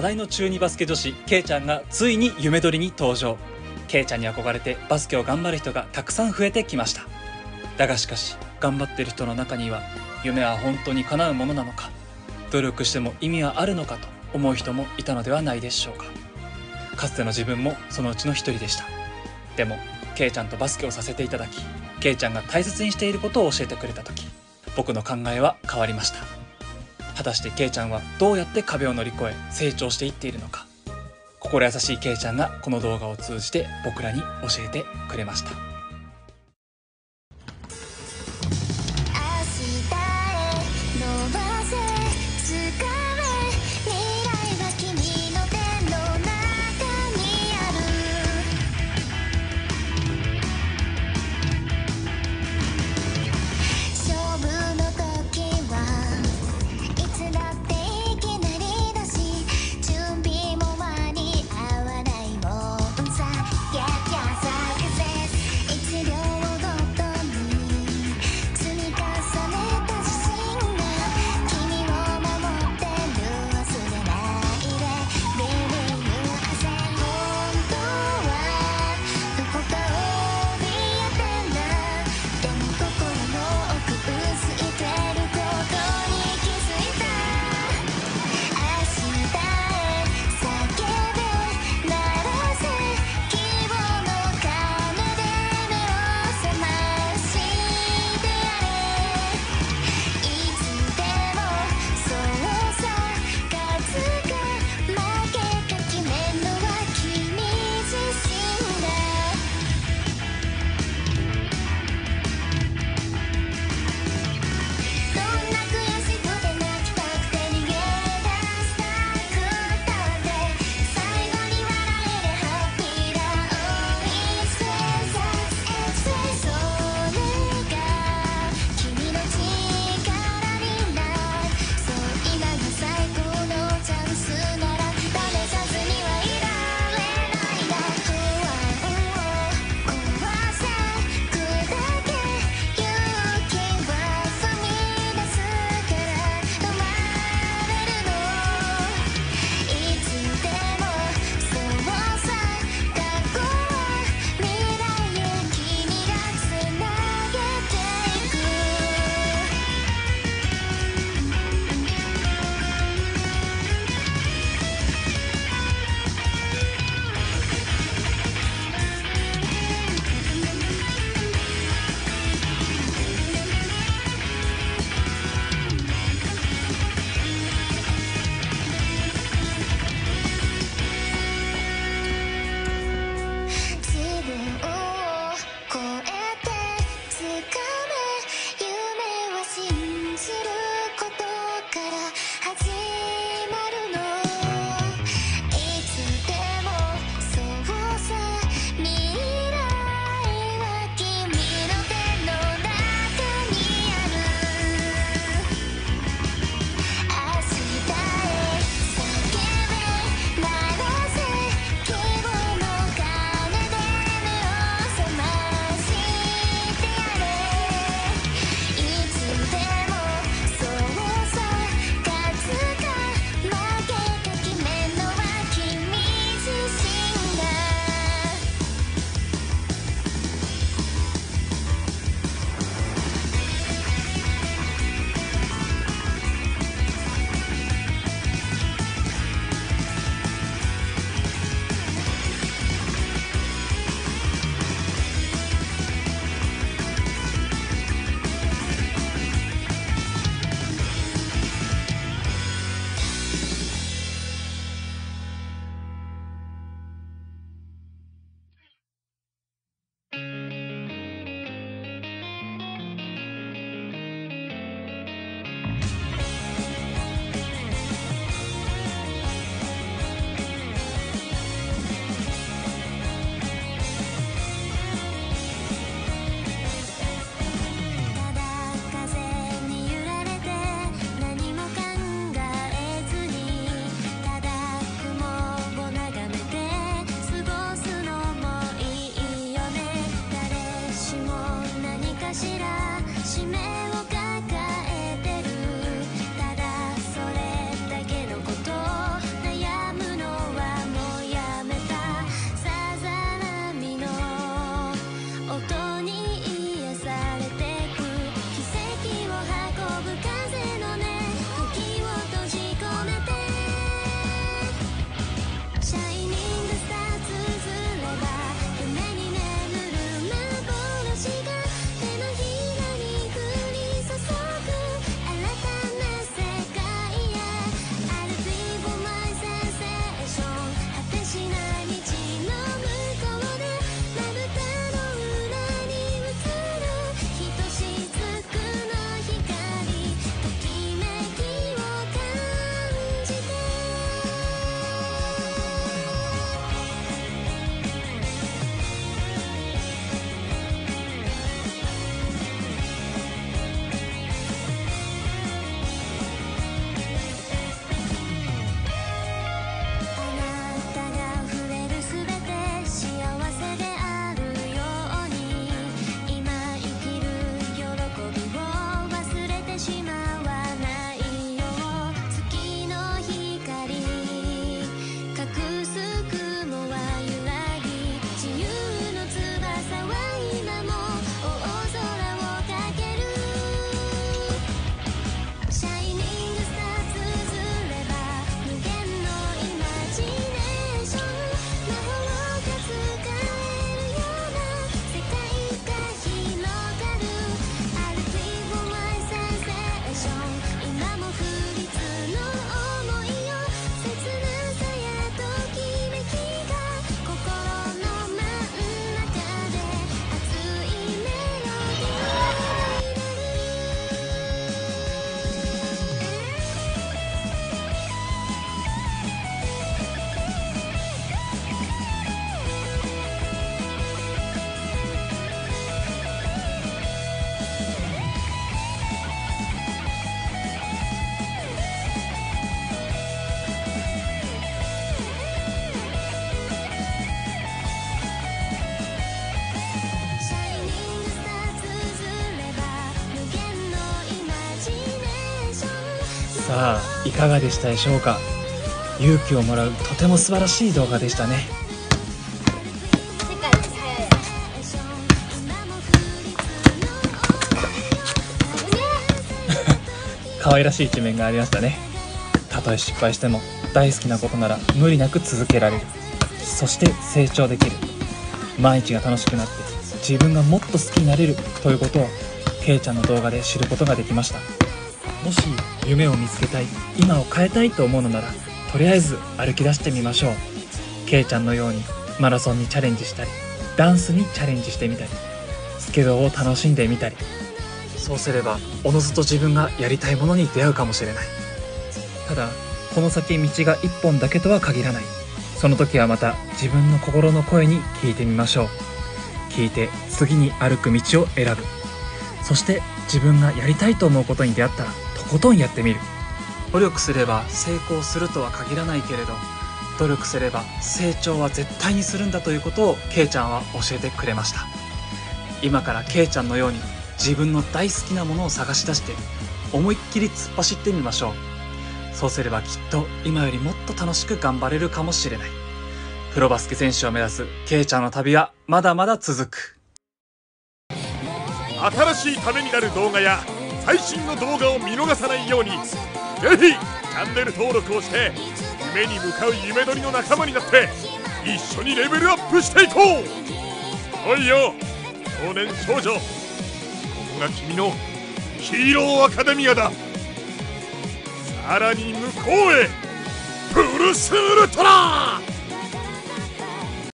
話題の中二バスケ女子ケイちゃんがついに夢撮りに登場。ケイちゃんに憧れてバスケを頑張る人がたくさん増えてきました。だがしかし頑張ってる人の中には夢は本当に叶うものなのか努力しても意味はあるのかと思う人もいたのではないでしょうか。かつての自分もそのうちの一人でした。でもケイちゃんとバスケをさせていただきケイちゃんが大切にしていることを教えてくれた時僕の考えは変わりました。果たしてケイちゃんはどうやって壁を乗り越え成長していっているのか。心優しいケイちゃんがこの動画を通じて僕らに教えてくれました。さあいかがでしたでしょうか？勇気をもらうとても素晴らしい動画でしたね。世界一速い可愛らしい一面がありましたね。たとえ失敗しても大好きなことなら無理なく続けられる。そして成長できる。毎日が楽しくなって自分がもっと好きになれるということをけいちゃんの動画で知ることができましたもし夢を見つけたい今を変えたいと思うのならとりあえず歩き出してみましょう。けいちゃんのようにマラソンにチャレンジしたりダンスにチャレンジしてみたりスケボーを楽しんでみたり。そうすればおのずと自分がやりたいものに出会うかもしれない。ただこの先道が一本だけとは限らない。その時はまた自分の心の声に聞いてみましょう。聞いて次に歩く道を選ぶ。そして自分がやりたいと思うことに出会ったらことんやってみる。努力すれば成功するとは限らないけれど努力すれば成長は絶対にするんだということをけいちゃんは教えてくれました。今からけいちゃんのように自分の大好きなものを探し出して思いっきり突っ走ってみましょう。そうすればきっと今よりもっと楽しく頑張れるかもしれない。プロバスケ選手を目指すけいちゃんの旅はまだまだ続く。新しいためになる動画や最新の動画を見逃さないようにぜひチャンネル登録をして夢に向かう夢鳥の仲間になって一緒にレベルアップしていこう!おいよ!少年少女!ここが君のヒーローアカデミアだ!さらに向こうへブルスウルトラ